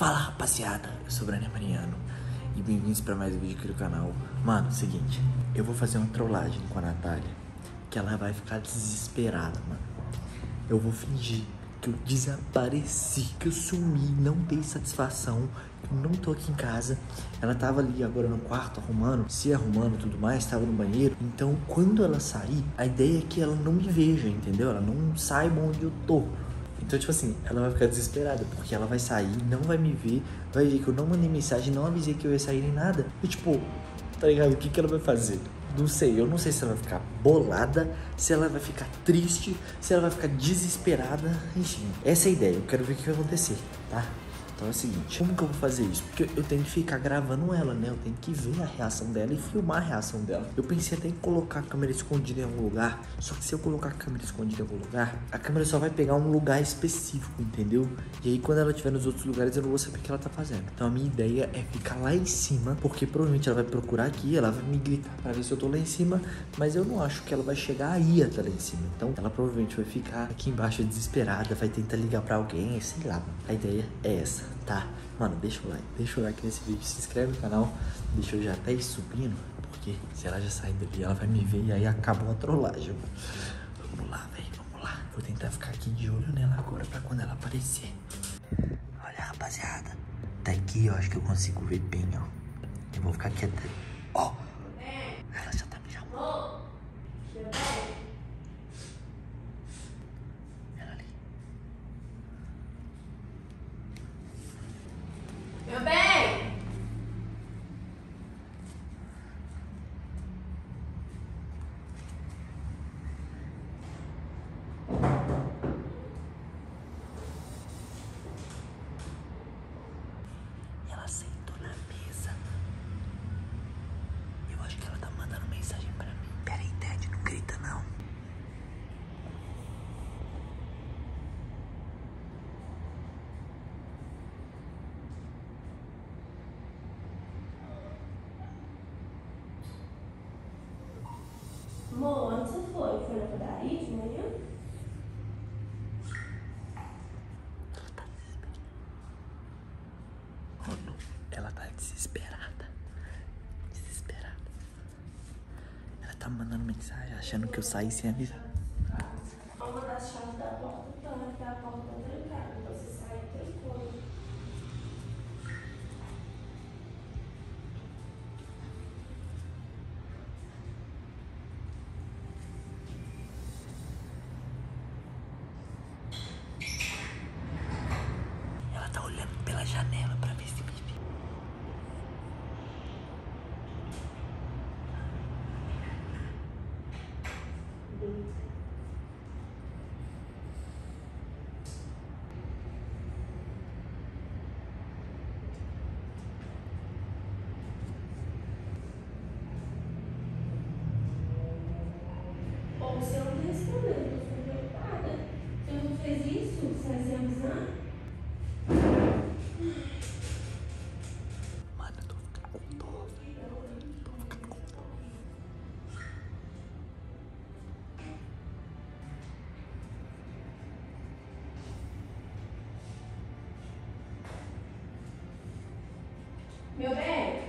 Fala rapaziada, eu sou o Brani Mariano e bem-vindos para mais um vídeo aqui do canal. Mano, seguinte, eu vou fazer uma trollagem com a Natália que ela vai ficar desesperada, mano. Eu vou fingir que eu desapareci, que eu sumi, não dei satisfação, que eu não tô aqui em casa. Ela tava ali agora no quarto arrumando, se arrumando tudo mais, tava no banheiro. Então, quando ela sair, a ideia é que ela não me veja, entendeu? Ela não saiba onde eu tô. Então, tipo assim, ela vai ficar desesperada, porque ela vai sair, não vai me ver, vai ver que eu não mandei mensagem, não avisei que eu ia sair nem nada. E tipo, tá ligado? O que, que ela vai fazer? Não sei, eu não sei se ela vai ficar bolada, se ela vai ficar triste, se ela vai ficar desesperada, enfim. Essa é a ideia, eu quero ver o que vai acontecer, tá? Então é o seguinte, como que eu vou fazer isso? Porque eu tenho que ficar gravando ela, né? Eu tenho que ver a reação dela e filmar a reação dela. Eu pensei até em colocar a câmera escondida em algum lugar, só que se eu colocar a câmera escondida em algum lugar, a câmera só vai pegar um lugar específico, entendeu? E aí quando ela estiver nos outros lugares eu não vou saber o que ela tá fazendo. Então a minha ideia é ficar lá em cima, porque provavelmente ela vai procurar aqui, ela vai me gritar pra ver se eu tô lá em cima, mas eu não acho que ela vai chegar aí até lá em cima. Então ela provavelmente vai ficar aqui embaixo desesperada, vai tentar ligar pra alguém, sei lá. A ideia é essa tá? Mano, deixa o like, deixa o like nesse vídeo, se inscreve no canal, deixa eu já até ir subindo, porque se ela já sair dali, ela vai me ver e aí acabou a trollagem. Vamos lá, velho, vamos lá. Vou tentar ficar aqui de olho nela agora pra quando ela aparecer. Olha, rapaziada, tá aqui, eu acho que eu consigo ver bem, ó. Eu vou ficar aqui até... Ó, ela já tá me chamando. Ela ali. Meu bem! Ela sentou na mesa. Eu acho que ela tá mandando mensagem pra mim. Pera aí, Ted, não grita não. Amor, onde você foi? Foi na padaria de manhã? Mano, ela tá desesperada. Desesperada. Tá mandando mensagem achando que eu saí sem avisar. Da porta tá, que a porta Meu bem!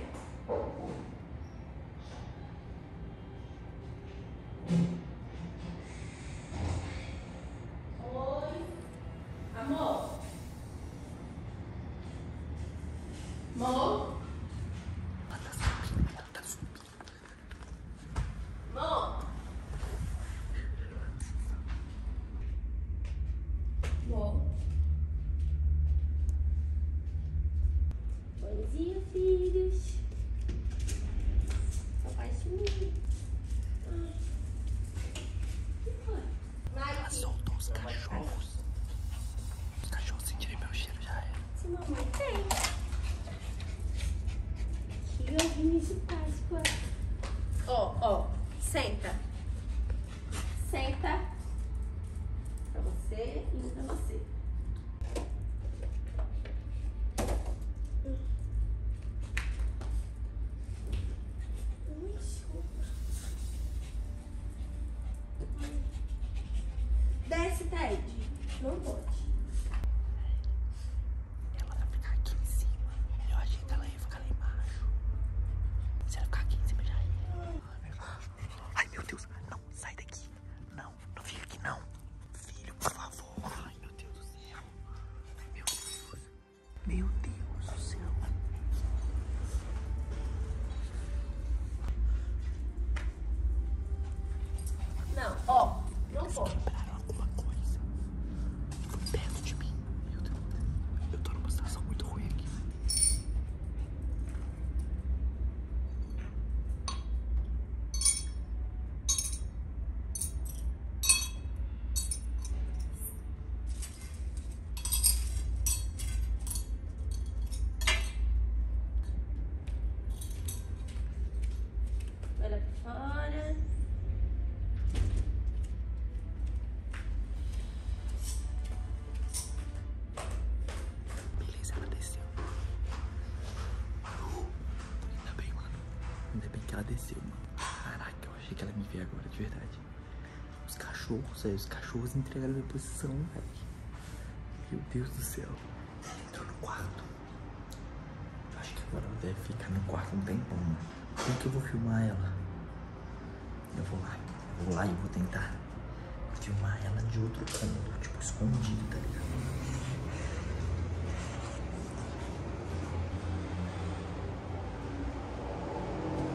Senta. Senta. Pra você e pra você. Desce, Ted. Não pode. Ainda bem que ela desceu, mano. Caraca, eu achei que ela me vê agora, de verdade. Os cachorros, velho. Os cachorros entregaram minha posição, velho. Meu Deus do céu. Entrou no quarto. Eu acho que agora ela deve ficar no quarto um tempão, mano. Como que eu vou filmar ela? Eu vou lá. Eu vou lá e vou tentar filmar ela de outro cômodo, tipo, escondido, tá ligado?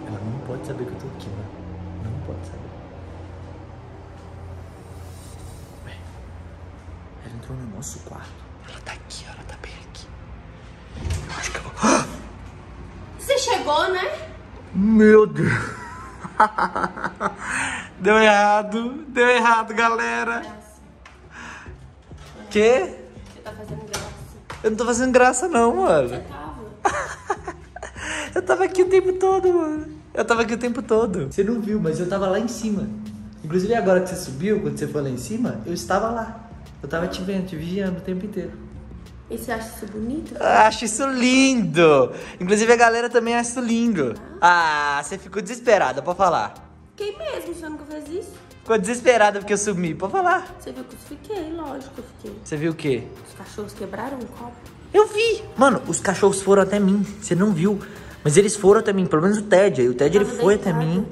Ela não pode saber que eu tô aqui, mano. Não pode saber. Ué. Ela entrou no nosso quarto. Ela tá aqui, ela tá bem aqui. Eu acho que eu vou. Você chegou, né? Meu Deus. Deu errado. Deu errado, galera. Quê? Você tá fazendo graça. Eu não tô fazendo graça, não, mano. Você tava. Eu tava aqui o tempo todo, mano. Eu tava aqui o tempo todo. Você não viu, mas eu tava lá em cima. Inclusive agora que você subiu, quando você foi lá em cima, eu estava lá. Eu tava te vendo, te vigiando o tempo inteiro. E você acha isso bonito? Acho isso lindo. Inclusive a galera também acha isso lindo. Ah, você ficou desesperada, pode falar. Fiquei mesmo, você nunca fez isso? Ficou desesperada porque eu sumi, pode falar. Você viu que eu fiquei, lógico que eu fiquei. Você viu o quê? Os cachorros quebraram um copo. Eu vi. Mano, os cachorros foram até mim. Você não viu. Mas eles foram até mim, pelo menos o Ted. Aí o Ted ele foi até mim.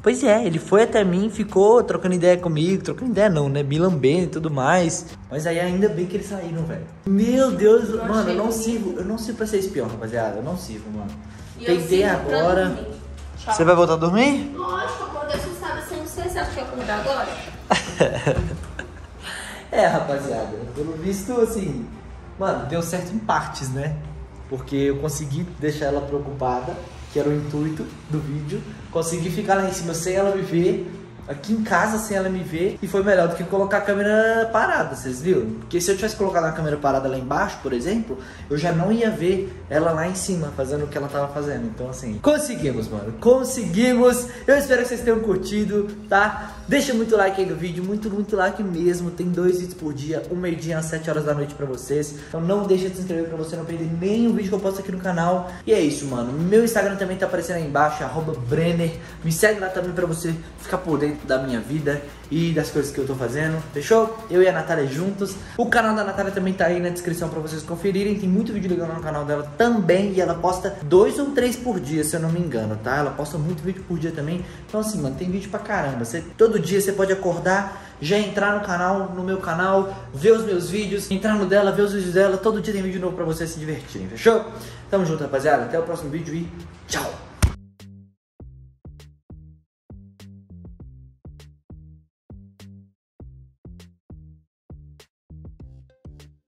Pois é, ele foi até mim, ficou trocando ideia comigo, trocando ideia não, né? Me lambendo e tudo mais. Mas aí ainda bem que eles saíram, velho. Meu Deus, Eu mano, eu não sirvo, eu não sirvo pra ser espião, rapaziada. Eu não sirvo, mano. E Tentei agora. Você vai voltar a dormir? Lógico, eu acordei assustada sem você. Você acha que eu acordar agora? É, rapaziada, pelo visto, assim, mano, deu certo em partes, né? Porque eu consegui deixar ela preocupada, que era o intuito do vídeo. Consegui ficar lá em cima sem ela me ver, aqui em casa sem ela me ver, e foi melhor do que colocar a câmera parada, vocês viram? Porque se eu tivesse colocado a câmera parada lá embaixo, por exemplo, eu já não ia ver ela lá em cima fazendo o que ela tava fazendo. Então, assim, conseguimos, mano, conseguimos. Eu espero que vocês tenham curtido, tá? Deixa muito like aí no vídeo, muito, muito like mesmo. Tem dois vídeos por dia, um meio-dia às 7 horas da noite pra vocês. Então não deixa de se inscrever pra você não perder nenhum vídeo que eu posto aqui no canal. E é isso, mano. Meu Instagram também tá aparecendo aí embaixo, Brenner. Me segue lá também pra você ficar por dentro da minha vida e das coisas que eu tô fazendo. Fechou? Eu e a Natália juntos. O canal da Natália também tá aí na descrição pra vocês conferirem. Tem muito vídeo legal no canal dela também. E ela posta dois ou três por dia, se eu não me engano, tá? Ela posta muito vídeo por dia também. Então, assim, mano, tem vídeo pra caramba. Você, todo dia você pode acordar, já entrar no canal, no meu canal, ver os meus vídeos, entrar no dela, ver os vídeos dela. Todo dia tem vídeo novo pra vocês se divertirem, fechou? Tamo junto, rapaziada. Até o próximo vídeo e tchau!